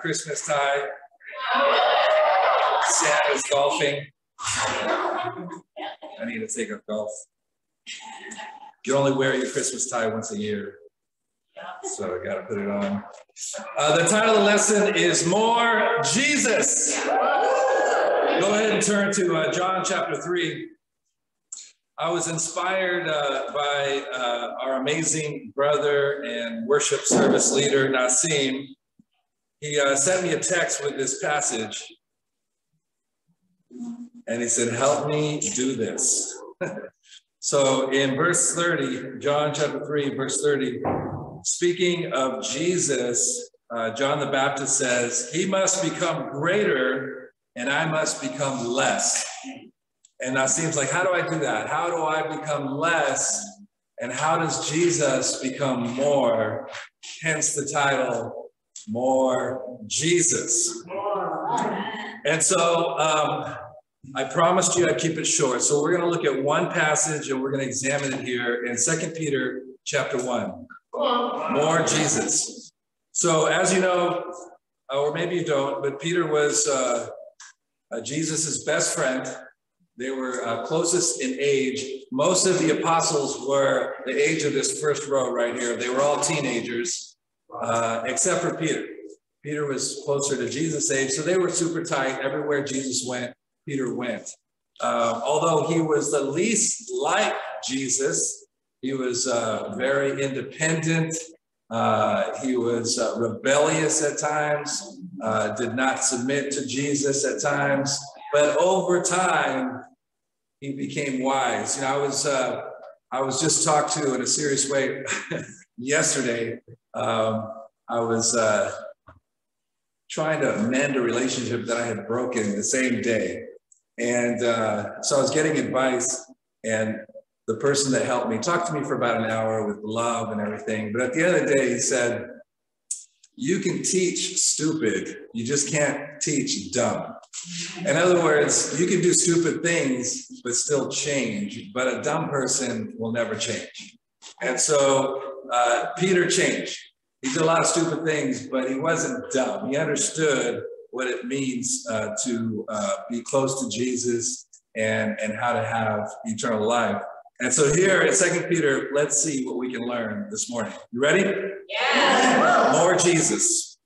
Christmas tie. Santa's golfing. I need to take a golf. You only wear your Christmas tie once a year. So I got to put it on. Uh, the title of the lesson is More Jesus. Go ahead and turn to uh, John chapter 3. I was inspired uh, by uh, our amazing brother and worship service leader, Nasim. He uh, sent me a text with this passage. And he said, Help me do this. so in verse 30, John chapter 3, verse 30, speaking of Jesus, uh, John the Baptist says, He must become greater and I must become less. And that seems like, how do I do that? How do I become less? And how does Jesus become more? Hence the title, More Jesus. And so um, I promised you I'd keep it short. So we're going to look at one passage and we're going to examine it here in Second Peter chapter 1. More Jesus. So as you know, or maybe you don't, but Peter was uh, uh, Jesus's best friend they were uh, closest in age. Most of the apostles were the age of this first row right here. They were all teenagers, uh, except for Peter. Peter was closer to Jesus' age, so they were super tight. Everywhere Jesus went, Peter went. Uh, although he was the least like Jesus, he was uh, very independent. Uh, he was uh, rebellious at times, did not submit to Jesus at times. But over time, he became wise. You know, I was uh, I was just talked to in a serious way yesterday. Um, I was uh, trying to mend a relationship that I had broken the same day, and uh, so I was getting advice, and the person that helped me talked to me for about an hour with love and everything. But at the end of the day, he said, "You can teach stupid, you just can't teach dumb." In other words, you can do stupid things, but still change, but a dumb person will never change. And so uh, Peter changed. He did a lot of stupid things, but he wasn't dumb. He understood what it means uh, to uh, be close to Jesus and, and how to have eternal life. And so here in Second Peter, let's see what we can learn this morning. You ready? Yeah. More Jesus.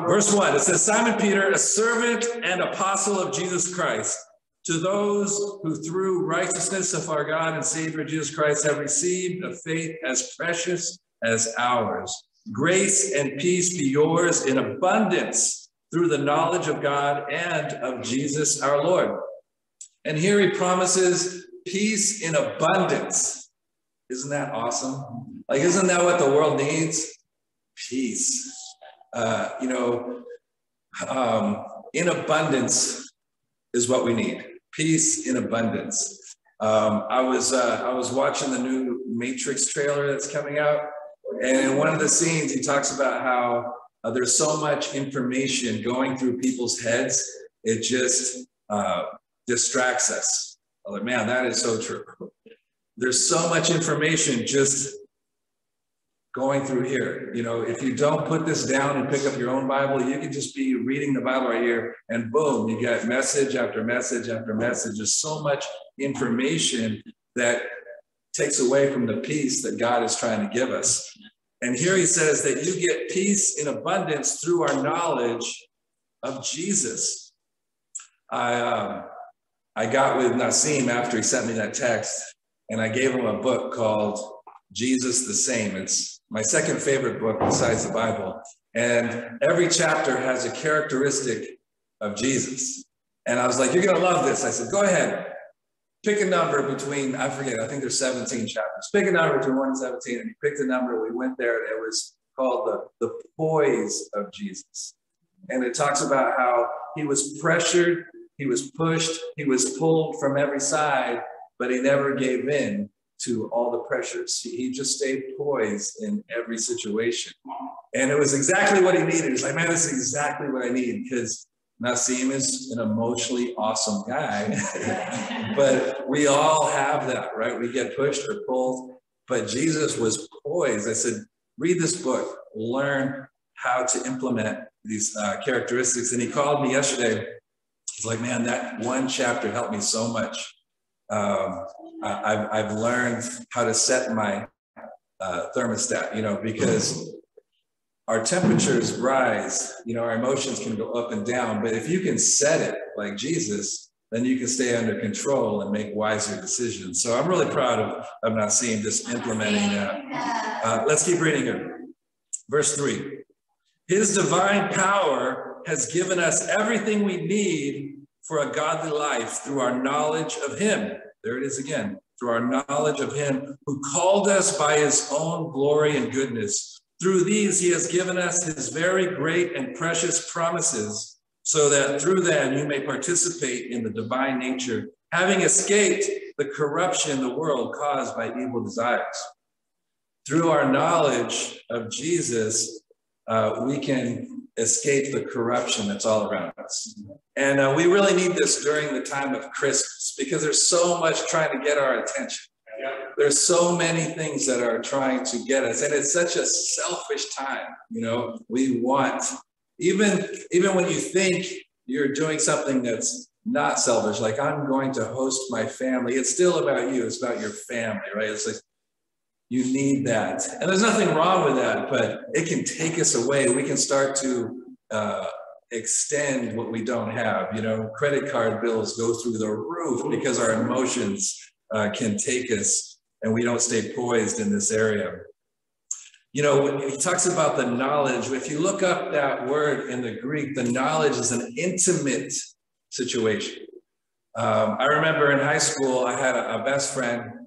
Verse 1, it says, Simon Peter, a servant and apostle of Jesus Christ, to those who through righteousness of our God and Savior Jesus Christ have received a faith as precious as ours. Grace and peace be yours in abundance through the knowledge of God and of Jesus our Lord. And here he promises peace in abundance. Isn't that awesome? Like, isn't that what the world needs? Peace. Uh, you know, um, in abundance is what we need. Peace in abundance. Um, I was uh, I was watching the new Matrix trailer that's coming out, and in one of the scenes, he talks about how uh, there's so much information going through people's heads, it just uh, distracts us. I'm like, man, that is so true. There's so much information just going through here. You know, if you don't put this down and pick up your own Bible, you can just be reading the Bible right here and boom, you get message after message after message. There's so much information that takes away from the peace that God is trying to give us. And here he says that you get peace in abundance through our knowledge of Jesus. I, um, I got with Nasim after he sent me that text, and I gave him a book called Jesus the Same. It's my second favorite book besides the Bible. And every chapter has a characteristic of Jesus. And I was like, You're going to love this. I said, Go ahead. Pick a number between, I forget, I think there's 17 chapters. Pick a number between 1 and 17. And he picked a number. We went there and it was called the, the poise of Jesus. And it talks about how he was pressured, he was pushed, he was pulled from every side, but he never gave in to all the pressures. He, just stayed poised in every situation. And it was exactly what he needed. He's like, man, this is exactly what I need because Nasim is an emotionally awesome guy. but we all have that, right? We get pushed or pulled. But Jesus was poised. I said, read this book, learn how to implement these uh, characteristics. And he called me yesterday. He's like, man, that one chapter helped me so much. Um, I've, I've learned how to set my uh, thermostat, you know, because our temperatures rise, you know, our emotions can go up and down. But if you can set it like Jesus, then you can stay under control and make wiser decisions. So I'm really proud of, of Nassim just implementing that. Uh, let's keep reading here. Verse three. His divine power has given us everything we need for a godly life through our knowledge of him. There it is again, through our knowledge of him who called us by his own glory and goodness. Through these, he has given us his very great and precious promises, so that through them you may participate in the divine nature, having escaped the corruption in the world caused by evil desires. Through our knowledge of Jesus, uh, we can escape the corruption that's all around us. And uh, we really need this during the time of Christmas because there's so much trying to get our attention. There's so many things that are trying to get us, and it's such a selfish time. You know, we want even even when you think you're doing something that's not selfish, like I'm going to host my family. It's still about you. It's about your family, right? It's like you need that. And there's nothing wrong with that, but it can take us away. We can start to uh, extend what we don't have. You know, credit card bills go through the roof because our emotions uh, can take us and we don't stay poised in this area. You know, he talks about the knowledge. If you look up that word in the Greek, the knowledge is an intimate situation. Um, I remember in high school, I had a, a best friend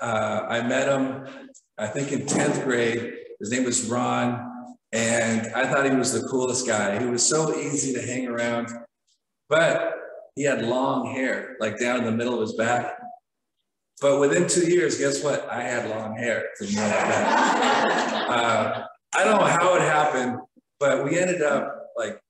uh, I met him, I think in 10th grade. His name was Ron. And I thought he was the coolest guy. He was so easy to hang around, but he had long hair, like down in the middle of his back. But within two years, guess what? I had long hair. uh, I don't know how it happened, but we ended up like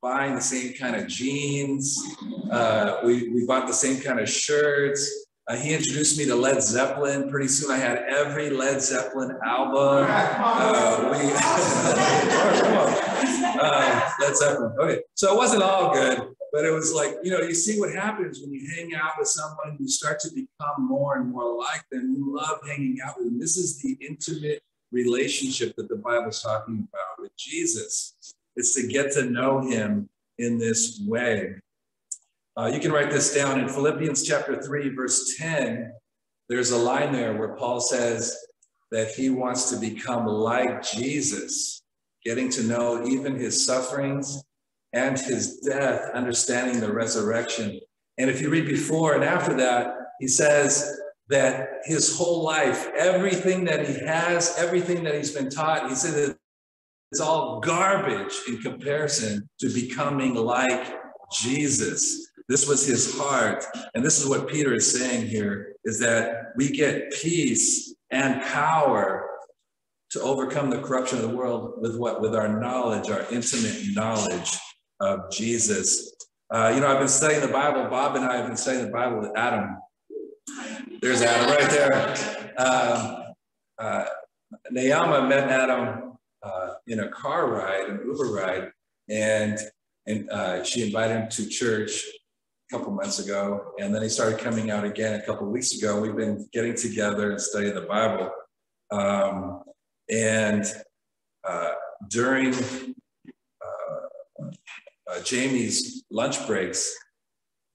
buying the same kind of jeans. Uh, we, we bought the same kind of shirts. Uh, he introduced me to Led Zeppelin. Pretty soon I had every Led Zeppelin album. Uh, we, uh, Led Zeppelin. Okay. So it wasn't all good, but it was like, you know, you see what happens when you hang out with someone, you start to become more and more like them. You love hanging out with them. This is the intimate relationship that the Bible is talking about with Jesus. It's to get to know him in this way. Uh, you can write this down in Philippians chapter 3, verse 10. There's a line there where Paul says that he wants to become like Jesus, getting to know even his sufferings and his death, understanding the resurrection. And if you read before and after that, he says that his whole life, everything that he has, everything that he's been taught, he said it's all garbage in comparison to becoming like Jesus. This was his heart. And this is what Peter is saying here is that we get peace and power to overcome the corruption of the world with what? With our knowledge, our intimate knowledge of Jesus. Uh, you know, I've been studying the Bible. Bob and I have been studying the Bible with Adam. There's Adam right there. Um, uh, Nayama met Adam uh, in a car ride, an Uber ride, and and uh, she invited him to church a couple months ago, and then he started coming out again a couple weeks ago. We've been getting together and studying the Bible. Um, and uh, during uh, Jamie's lunch breaks,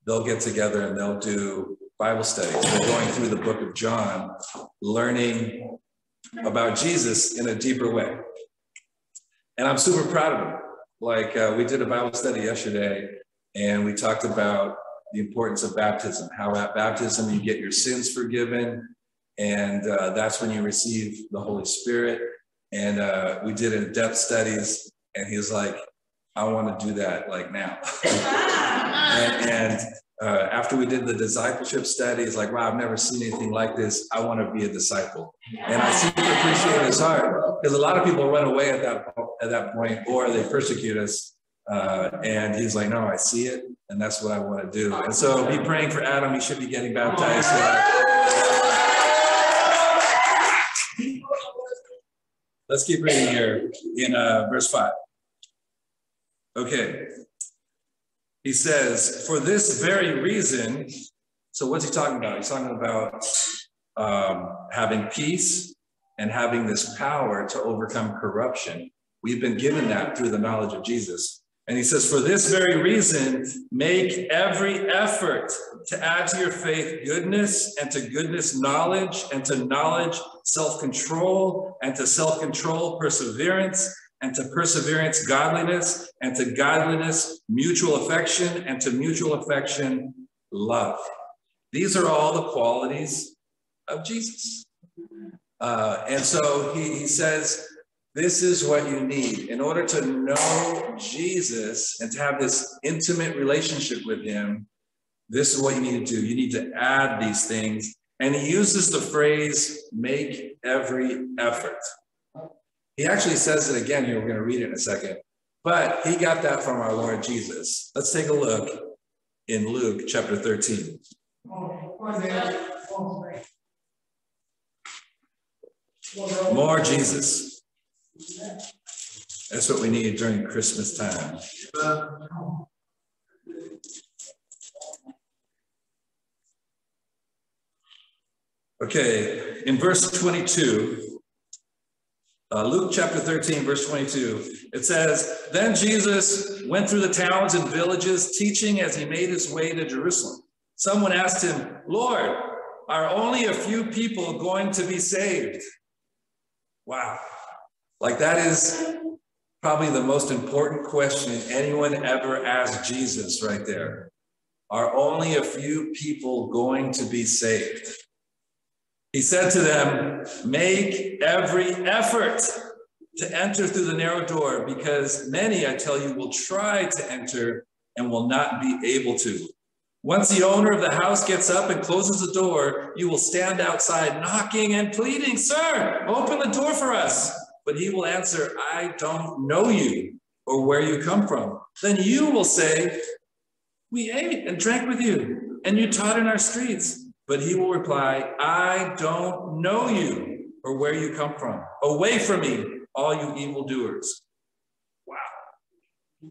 they'll get together and they'll do Bible studies. They're going through the book of John, learning about Jesus in a deeper way. And I'm super proud of them. Like uh, we did a Bible study yesterday, and we talked about the importance of baptism, how at baptism you get your sins forgiven, and uh, that's when you receive the Holy Spirit. And uh, we did in-depth studies, and he was like, I want to do that like now. and, and uh, after we did the discipleship study, it's like, wow, I've never seen anything like this. I want to be a disciple. And I see super appreciate his heart because a lot of people run away at that, at that point or they persecute us. Uh, and he's like, no, I see it, and that's what I want to do. And so be praying for Adam. He should be getting baptized. Let's keep reading here in uh, verse 5. Okay. He says, For this very reason, so what's he talking about? He's talking about um, having peace and having this power to overcome corruption. We've been given that through the knowledge of Jesus. And he says, For this very reason, make every effort to add to your faith goodness, and to goodness, knowledge, and to knowledge, self control, and to self control, perseverance, and to perseverance, godliness, and to godliness, mutual affection, and to mutual affection, love. These are all the qualities of Jesus. Uh, and so he, he says, this is what you need in order to know Jesus and to have this intimate relationship with him. This is what you need to do. You need to add these things. And he uses the phrase, make every effort. He actually says it again here. We're going to read it in a second. But he got that from our Lord Jesus. Let's take a look in Luke chapter 13. More Jesus. That's what we need during Christmas time. Okay, in verse 22, uh, Luke chapter 13, verse 22, it says, Then Jesus went through the towns and villages, teaching as he made his way to Jerusalem. Someone asked him, Lord, are only a few people going to be saved? Wow. Like that is probably the most important question anyone ever asked Jesus right there. Are only a few people going to be saved? He said to them, Make every effort to enter through the narrow door, because many, I tell you, will try to enter and will not be able to. Once the owner of the house gets up and closes the door, you will stand outside knocking and pleading, Sir, open the door for us. But he will answer, I don't know you or where you come from. Then you will say, We ate and drank with you, and you taught in our streets. But he will reply, I don't know you or where you come from. Away from me, all you evildoers. Wow.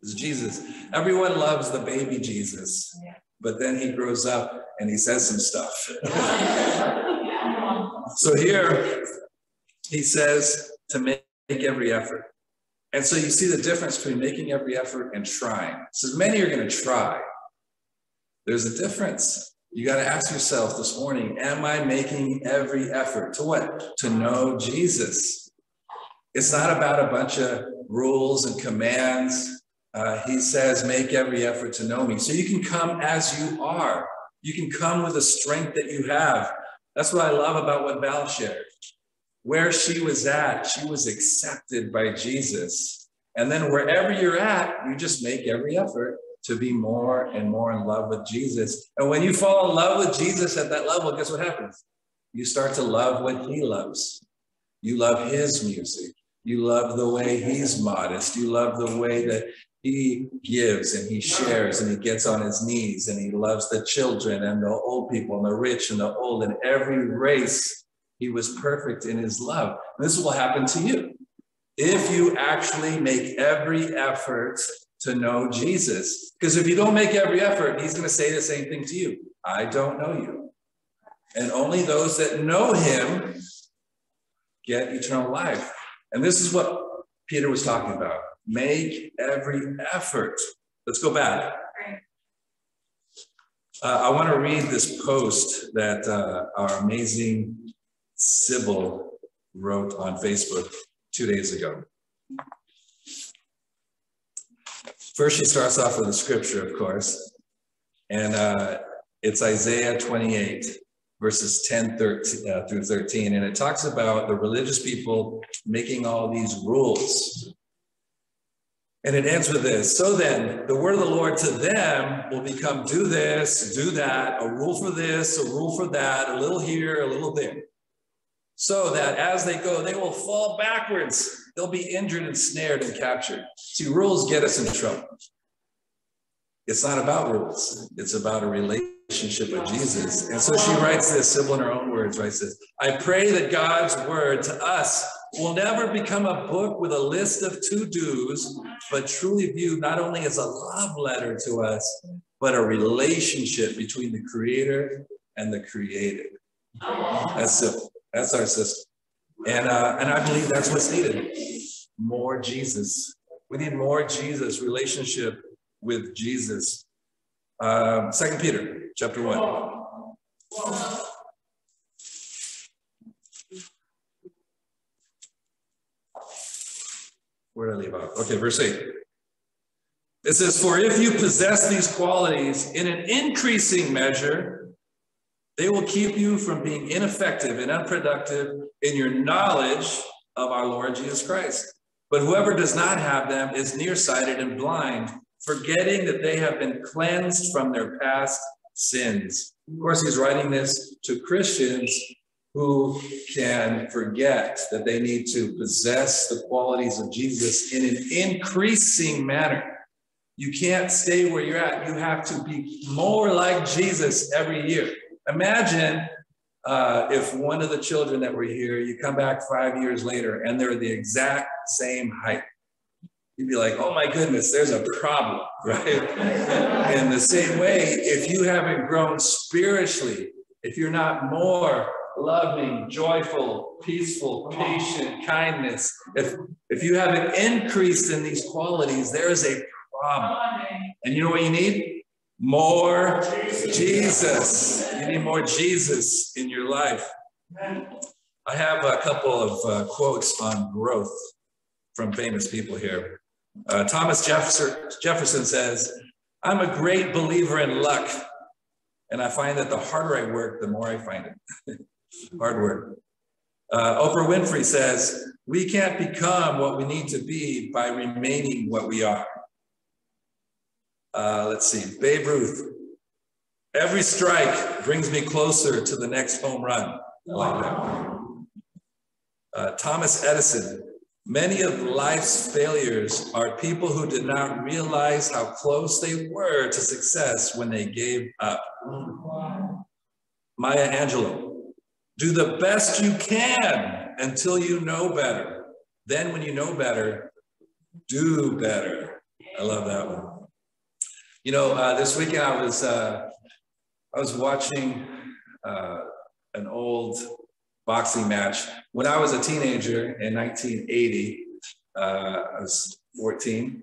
It's Jesus. Everyone loves the baby Jesus, but then he grows up and he says some stuff. so here he says to make every effort. And so you see the difference between making every effort and trying. So many are going to try. There's a difference. You got to ask yourself this morning, am I making every effort to what? To know Jesus. It's not about a bunch of rules and commands. Uh, he says, make every effort to know me. So you can come as you are. You can come with the strength that you have. That's what I love about what Val shared. Where she was at, she was accepted by Jesus. And then wherever you're at, you just make every effort to be more and more in love with Jesus. And when you fall in love with Jesus at that level, guess what happens? You start to love what he loves. You love his music. You love the way he's modest. You love the way that he gives and he shares and he gets on his knees and he loves the children and the old people and the rich and the old and every race. He was perfect in his love. This will happen to you if you actually make every effort to know Jesus. Because if you don't make every effort, he's going to say the same thing to you I don't know you. And only those that know him get eternal life. And this is what Peter was talking about. Make every effort. Let's go back. Uh, I want to read this post that uh, our amazing Sybil wrote on Facebook two days ago. First, she starts off with a scripture, of course, and uh, it's Isaiah 28, verses 10 13, uh, through 13. And it talks about the religious people making all these rules. And it ends with this So then, the word of the Lord to them will become do this, do that, a rule for this, a rule for that, a little here, a little there. So that as they go, they will fall backwards they'll be injured and snared and captured. See, rules get us in trouble. It's not about rules, it's about a relationship with Jesus. And so she writes this, Sybil in her own words, writes this I pray that God's word to us will never become a book with a list of to-dos, but truly viewed not only as a love letter to us, but a relationship between the creator and the created. That's simple. That's our system. And, uh, and I believe that's what's needed. More Jesus. We need more Jesus, relationship with Jesus. Um, Second Peter chapter one. Where did I leave off? Okay, verse 8. It says, For if you possess these qualities in an increasing measure, they will keep you from being ineffective and unproductive in your knowledge of our Lord Jesus Christ. But whoever does not have them is nearsighted and blind, forgetting that they have been cleansed from their past sins. Of course, he's writing this to Christians who can forget that they need to possess the qualities of Jesus in an increasing manner. You can't stay where you're at. You have to be more like Jesus every year. Imagine uh, if one of the children that were here, you come back five years later and they're the exact same height. You'd be like, oh my goodness, there's a problem, right? In the same way, if you haven't grown spiritually, if you're not more loving, joyful, peaceful, patient, kindness, if, if you haven't increased in these qualities, there is a problem. And you know what you need? More Jesus. You need more Jesus in your life. I have a couple of uh, quotes on growth from famous people here. Uh, Thomas Jefferson, Jefferson says, I'm a great believer in luck. And I find that the harder I work, the more I find it. Hard work. Uh, Oprah Winfrey says, we can't become what we need to be by remaining what we are. Uh, let's see, Babe Ruth. Every strike brings me closer to the next home run. I like that. Uh, Thomas Edison. Many of life's failures are people who did not realize how close they were to success when they gave up. Maya Angelou. Do the best you can until you know better. Then, when you know better, do better. I love that one. You know, uh, this weekend I was uh, I was watching uh, an old boxing match when I was a teenager in 1980. Uh, I was 14.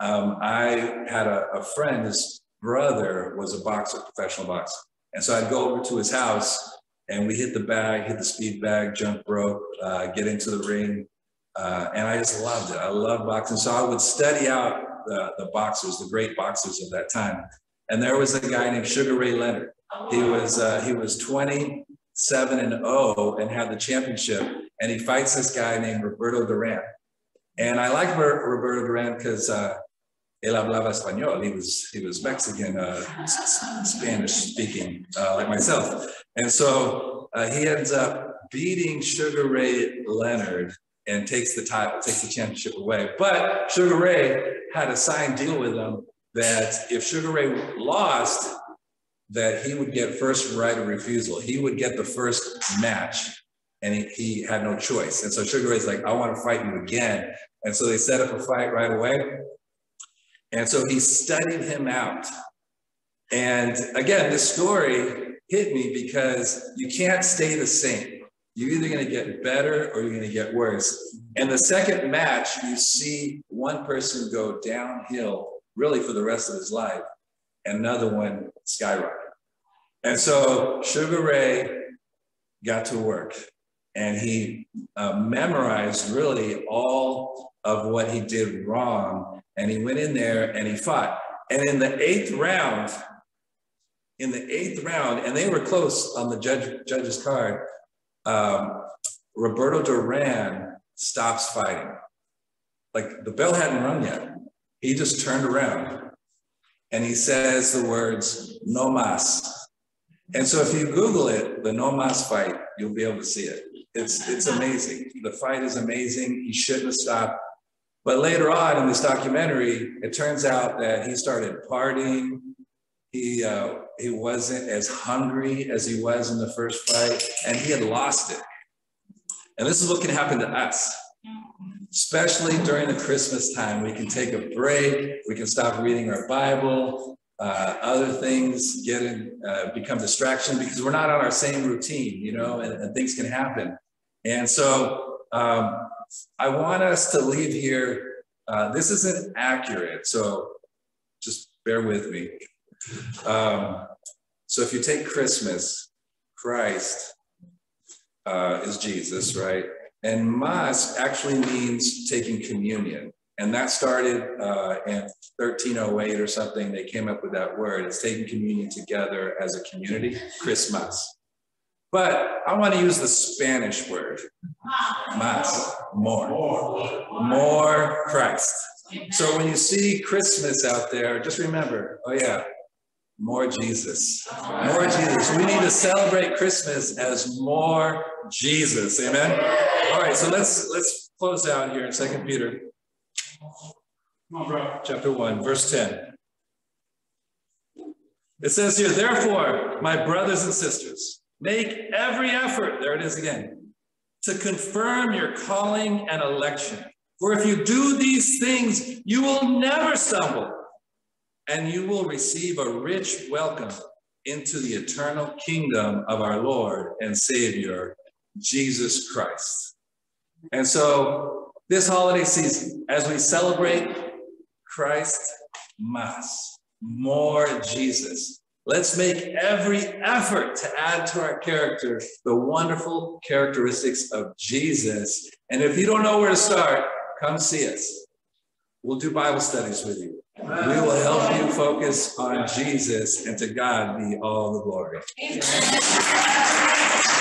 Um, I had a, a, friend. His brother was a boxer, professional boxer, and so I'd go over to his house and we hit the bag, hit the speed bag, jump rope, uh, get into the ring, uh, and I just loved it. I love boxing, so I would study out the, the boxers, the great boxers of that time. And there was a guy named Sugar Ray Leonard. He was uh, he was 27 and 0 and had the championship. And he fights this guy named Roberto Duran. And I like Roberto Duran because uh, él hablaba español. He was he was Mexican, uh, Spanish speaking, uh, like myself. And so uh, he ends up beating Sugar Ray Leonard and takes the title, takes the championship away. But Sugar Ray had a signed deal with him that if Sugar Ray lost, that he would get first right of refusal. He would get the first match and he, he had no choice. And so Sugar Ray's like, I want to fight you again. And so they set up a fight right away. And so he studied him out. And again, this story hit me because you can't stay the same. You're either going to get better or you're going to get worse. And the second match, you see one person go downhill really for the rest of his life, and another one skyrocket. And so Sugar Ray got to work and he uh, memorized really all of what he did wrong. And he went in there and he fought. And in the eighth round, in the eighth round, and they were close on the judge, judge's card, um, Roberto Duran stops fighting. Like the bell hadn't rung yet. He just turned around and he says the words, no mas. And so if you Google it, the no mas fight, you'll be able to see it. It's, it's amazing. The fight is amazing. He shouldn't have stopped. But later on in this documentary, it turns out that he started partying. He, uh, he wasn't as hungry as he was in the first fight, and he had lost it. And this is what can happen to us, especially during the Christmas time. We can take a break, we can stop reading our Bible, uh, other things get in, uh, become distraction because we're not on our same routine, you know, and, and things can happen. And so um, I want us to leave here. Uh, this isn't accurate, so just bear with me. Um, so if you take Christmas, Christ uh, is Jesus, right? And Mass actually means taking communion. And that started uh, in 1308 or something. They came up with that word. It's taking communion together as a community, Christmas. But I want to use the Spanish word, más, more, more Christ. So when you see Christmas out there, just remember, oh yeah, more Jesus, more Jesus. We need to celebrate Christmas as more Jesus. Amen. All right, so let's let's close out here in Second Peter, chapter one, verse ten. It says here, therefore, my brothers and sisters, make every effort. There it is again, to confirm your calling and election. For if you do these things, you will never stumble and you will receive a rich welcome into the eternal kingdom of our Lord and Savior, Jesus Christ. And so, this holiday season, as we celebrate Christ Mass, more Jesus, let's make every effort to add to our character the wonderful characteristics of Jesus. And if you don't know where to start, come see us. We'll do Bible studies with you. We will help you focus on Jesus, and to God be all the glory. Amen.